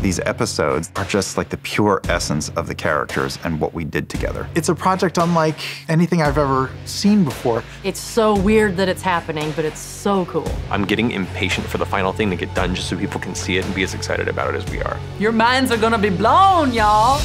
These episodes are just like the pure essence of the characters and what we did together. It's a project unlike anything I've ever seen before. It's so weird that it's happening, but it's so cool. I'm getting impatient for the final thing to get done just so people can see it and be as excited about it as we are. Your minds are gonna be blown, y'all.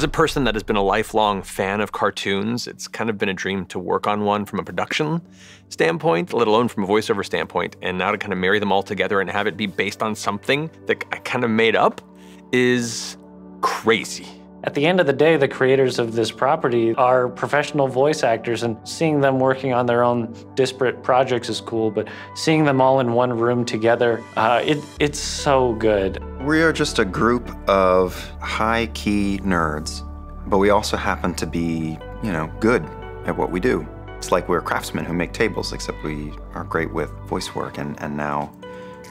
As a person that has been a lifelong fan of cartoons, it's kind of been a dream to work on one from a production standpoint, let alone from a voiceover standpoint. And now to kind of marry them all together and have it be based on something that I kind of made up is crazy. At the end of the day, the creators of this property are professional voice actors, and seeing them working on their own disparate projects is cool, but seeing them all in one room together, uh, it, it's so good. We are just a group of high key nerds, but we also happen to be, you know, good at what we do. It's like we're craftsmen who make tables, except we are great with voice work and, and now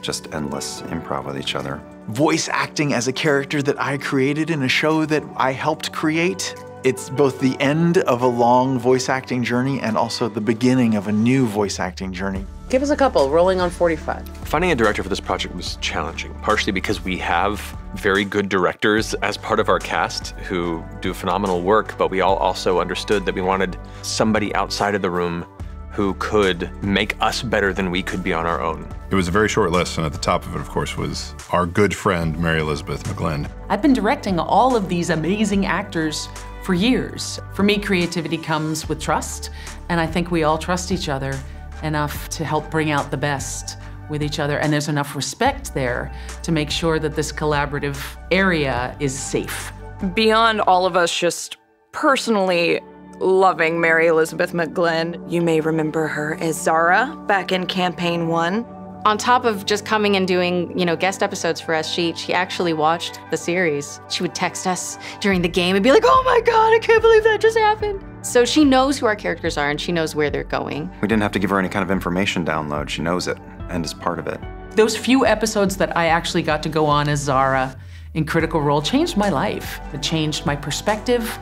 just endless improv with each other. Voice acting as a character that I created in a show that I helped create. It's both the end of a long voice acting journey and also the beginning of a new voice acting journey. Give us a couple, rolling on 45. Finding a director for this project was challenging, partially because we have very good directors as part of our cast who do phenomenal work, but we all also understood that we wanted somebody outside of the room who could make us better than we could be on our own. It was a very short list, and at the top of it, of course, was our good friend, Mary Elizabeth McGlynn. I've been directing all of these amazing actors for years. For me, creativity comes with trust, and I think we all trust each other enough to help bring out the best with each other, and there's enough respect there to make sure that this collaborative area is safe. Beyond all of us just personally loving Mary Elizabeth McGlynn, you may remember her as Zahra back in Campaign 1. On top of just coming and doing, you know, guest episodes for us, she she actually watched the series. She would text us during the game and be like, "Oh my god, I can't believe that just happened." So she knows who our characters are and she knows where they're going. We didn't have to give her any kind of information download. She knows it and is part of it. Those few episodes that I actually got to go on as Zahra in Critical Role changed my life. It changed my perspective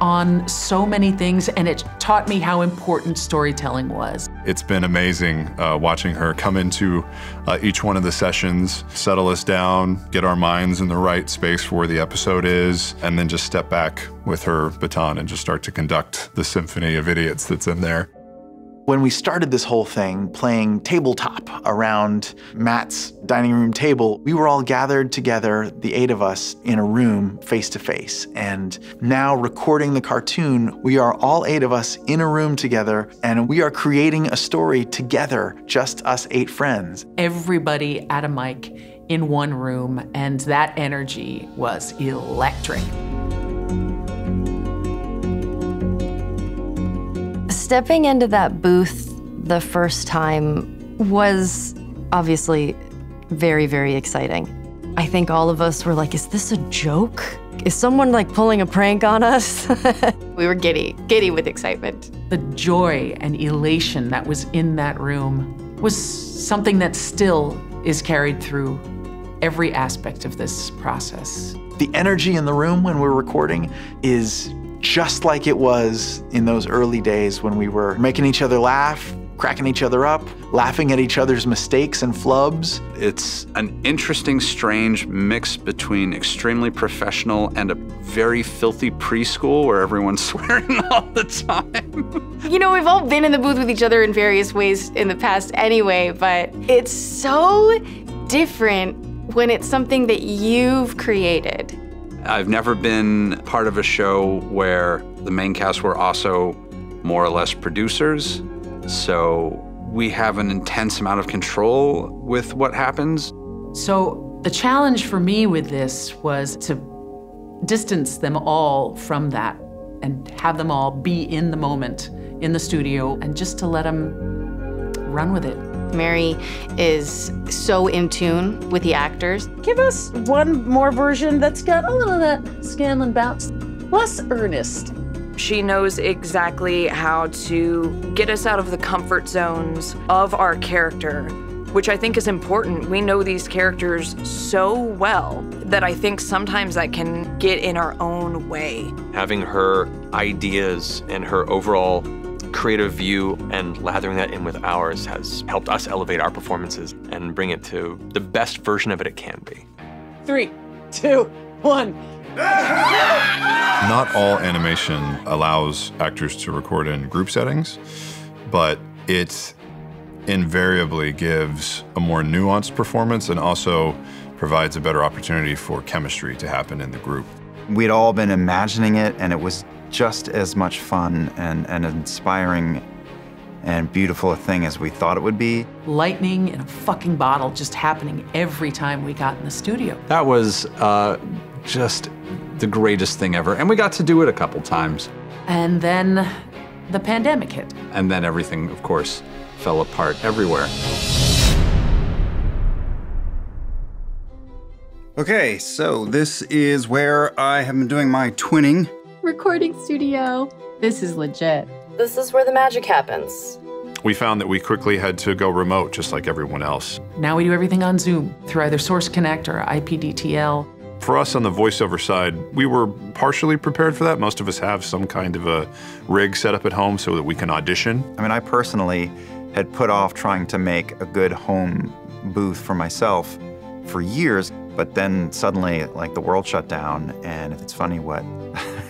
on so many things, and it taught me how important storytelling was. It's been amazing uh, watching her come into uh, each one of the sessions, settle us down, get our minds in the right space for where the episode is, and then just step back with her baton and just start to conduct the symphony of idiots that's in there. When we started this whole thing playing tabletop around Matt's dining room table, we were all gathered together, the eight of us, in a room face to face. And now, recording the cartoon, we are all eight of us in a room together and we are creating a story together, just us eight friends. Everybody at a mic in one room, and that energy was electric. Stepping into that booth the first time was obviously very, very exciting. I think all of us were like, is this a joke? Is someone like pulling a prank on us? we were giddy, giddy with excitement. The joy and elation that was in that room was something that still is carried through every aspect of this process. The energy in the room when we're recording is just like it was in those early days when we were making each other laugh, cracking each other up, laughing at each other's mistakes and flubs. It's an interesting, strange mix between extremely professional and a very filthy preschool where everyone's swearing all the time. you know, we've all been in the booth with each other in various ways in the past anyway, but it's so different when it's something that you've created. I've never been part of a show where the main cast were also more or less producers. So we have an intense amount of control with what happens. So the challenge for me with this was to distance them all from that and have them all be in the moment in the studio and just to let them run with it. Mary is so in tune with the actors. Give us one more version that's got a little of that Scanlan bounce, less earnest. She knows exactly how to get us out of the comfort zones of our character which I think is important. We know these characters so well that I think sometimes that can get in our own way. Having her ideas and her overall creative view and lathering that in with ours has helped us elevate our performances and bring it to the best version of it it can be. Three, two, one. Not all animation allows actors to record in group settings, but it invariably gives a more nuanced performance and also provides a better opportunity for chemistry to happen in the group. We'd all been imagining it, and it was just as much fun and, and inspiring and beautiful a thing as we thought it would be. Lightning in a fucking bottle just happening every time we got in the studio. That was uh, just the greatest thing ever. And we got to do it a couple times. And then the pandemic hit. And then everything, of course, fell apart everywhere. Okay, so this is where I have been doing my twinning. Recording studio. This is legit. This is where the magic happens. We found that we quickly had to go remote just like everyone else. Now we do everything on Zoom through either Source Connect or IPDTL. For us on the voiceover side, we were partially prepared for that. Most of us have some kind of a rig set up at home so that we can audition. I mean, I personally had put off trying to make a good home booth for myself for years, but then suddenly, like, the world shut down, and if it's funny what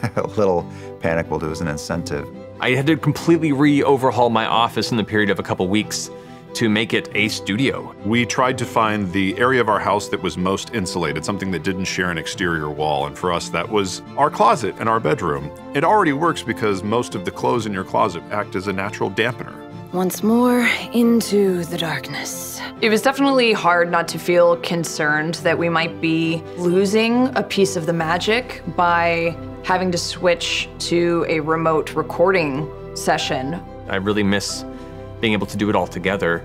a little panic will do as an incentive. I had to completely re-overhaul my office in the period of a couple weeks to make it a studio. We tried to find the area of our house that was most insulated, something that didn't share an exterior wall, and for us that was our closet and our bedroom. It already works because most of the clothes in your closet act as a natural dampener. Once more into the darkness. It was definitely hard not to feel concerned that we might be losing a piece of the magic by having to switch to a remote recording session. I really miss being able to do it all together.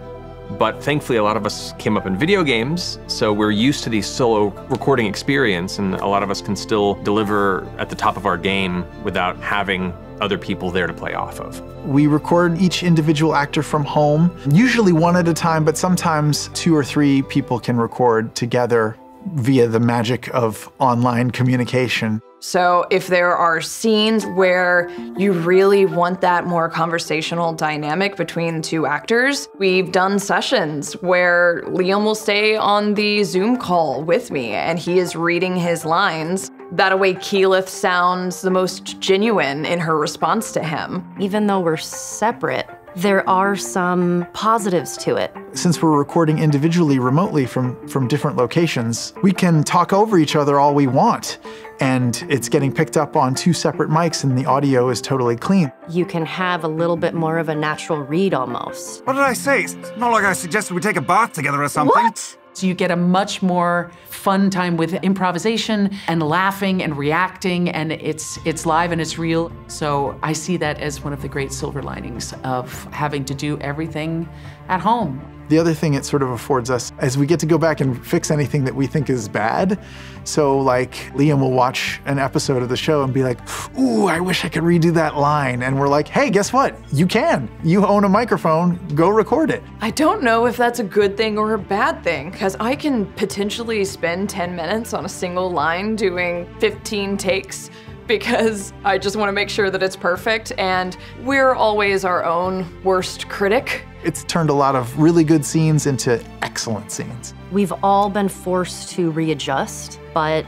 But thankfully, a lot of us came up in video games, so we're used to the solo recording experience, and a lot of us can still deliver at the top of our game without having other people there to play off of. We record each individual actor from home, usually one at a time, but sometimes two or three people can record together via the magic of online communication. So, if there are scenes where you really want that more conversational dynamic between two actors, we've done sessions where Liam will stay on the Zoom call with me and he is reading his lines. That way, Keyleth sounds the most genuine in her response to him. Even though we're separate, there are some positives to it. Since we're recording individually remotely from, from different locations, we can talk over each other all we want. And it's getting picked up on two separate mics, and the audio is totally clean. You can have a little bit more of a natural read almost. What did I say? It's not like I suggested we take a bath together or something. What? So you get a much more fun time with improvisation and laughing and reacting and it's it's live and it's real. So I see that as one of the great silver linings of having to do everything at home. The other thing it sort of affords us is we get to go back and fix anything that we think is bad. So, like, Liam will watch an episode of the show and be like, Ooh, I wish I could redo that line. And we're like, Hey, guess what? You can. You own a microphone, go record it. I don't know if that's a good thing or a bad thing, because I can potentially spend 10 minutes on a single line doing 15 takes because I just want to make sure that it's perfect, and we're always our own worst critic. It's turned a lot of really good scenes into excellent scenes. We've all been forced to readjust, but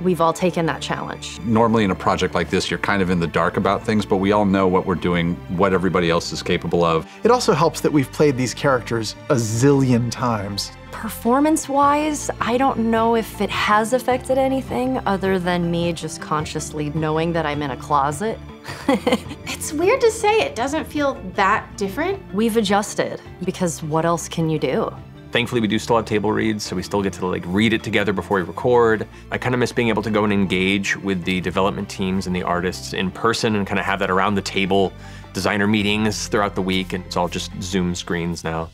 we've all taken that challenge. Normally, in a project like this, you're kind of in the dark about things, but we all know what we're doing, what everybody else is capable of. It also helps that we've played these characters a zillion times. Performance wise, I don't know if it has affected anything other than me just consciously knowing that I'm in a closet. it's weird to say it doesn't feel that different. We've adjusted because what else can you do? Thankfully, we do still have table reads, so we still get to like read it together before we record. I kind of miss being able to go and engage with the development teams and the artists in person and kind of have that around the table, designer meetings throughout the week, and it's all just Zoom screens now.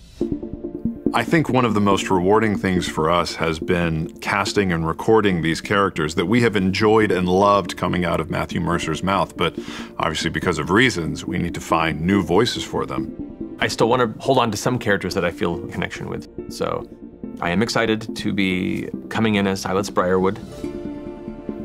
I think one of the most rewarding things for us has been casting and recording these characters that we have enjoyed and loved coming out of Matthew Mercer's mouth, but obviously because of reasons, we need to find new voices for them. I still want to hold on to some characters that I feel a connection with. So I am excited to be coming in as Silas Briarwood.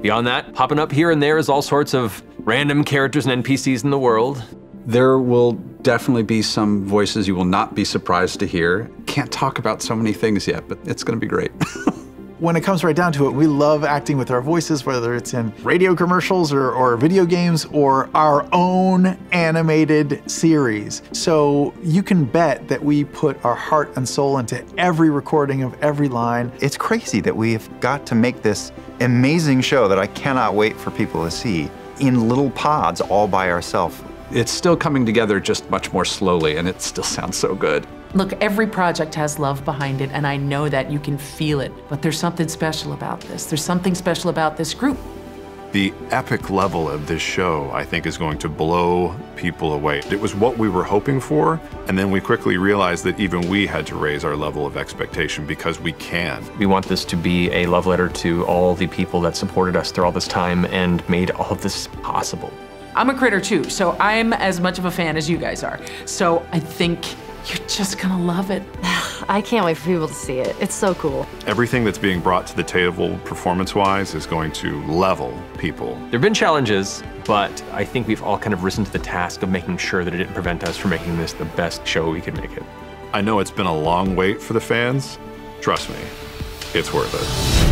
Beyond that, popping up here and there is all sorts of random characters and NPCs in the world. There will definitely be some voices you will not be surprised to hear. Can't talk about so many things yet, but it's going to be great. when it comes right down to it, we love acting with our voices, whether it's in radio commercials or, or video games or our own animated series. So you can bet that we put our heart and soul into every recording of every line. It's crazy that we've got to make this amazing show that I cannot wait for people to see in little pods all by ourselves. It's still coming together just much more slowly, and it still sounds so good. Look, every project has love behind it, and I know that you can feel it. But there's something special about this. There's something special about this group. The epic level of this show, I think, is going to blow people away. It was what we were hoping for, and then we quickly realized that even we had to raise our level of expectation because we can. We want this to be a love letter to all the people that supported us through all this time and made all of this possible. I'm a critter too, so I'm as much of a fan as you guys are. So I think you're just gonna love it. I can't wait for people to see it. It's so cool. Everything that's being brought to the table performance-wise is going to level people. There have been challenges, but I think we've all kind of risen to the task of making sure that it didn't prevent us from making this the best show we could make it. I know it's been a long wait for the fans. Trust me, it's worth it.